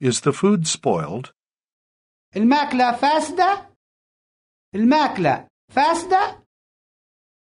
Is the food spoiled? الماكلة فاسدة الماكلة فاسدة